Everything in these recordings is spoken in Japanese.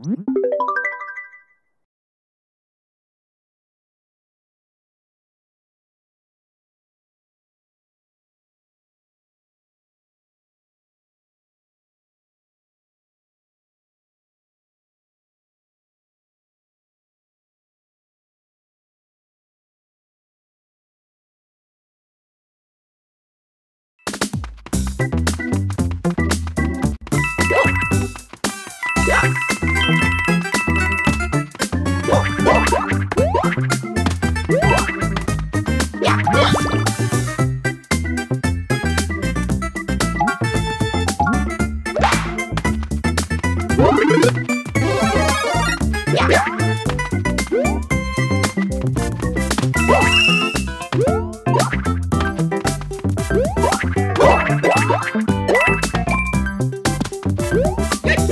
Mm-hmm.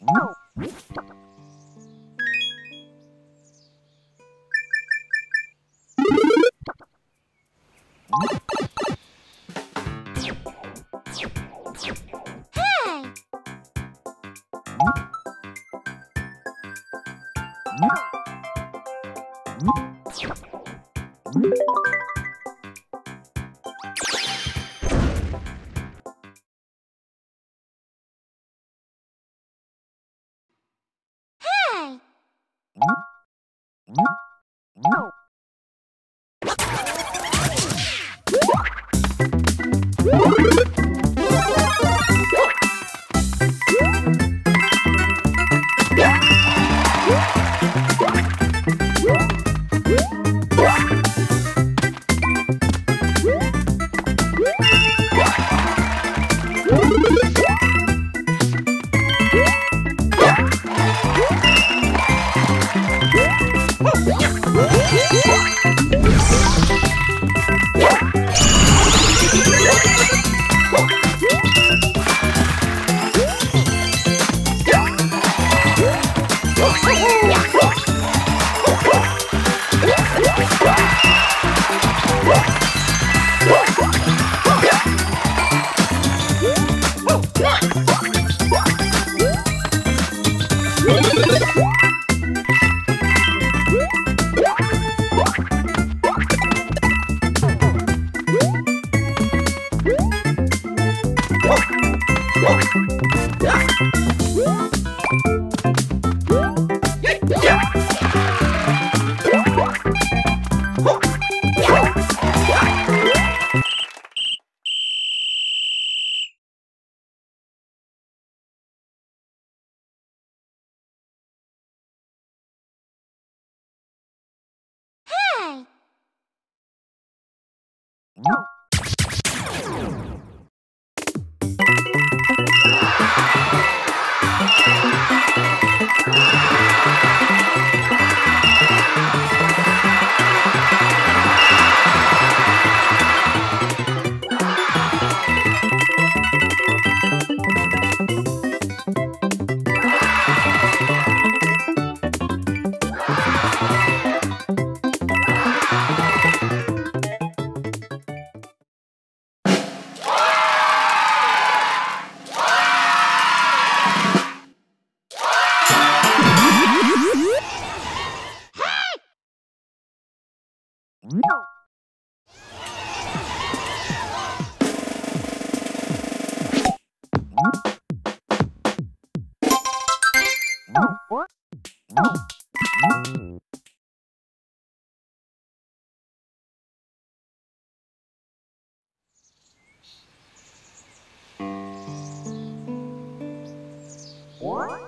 you Woo! Nope. 어?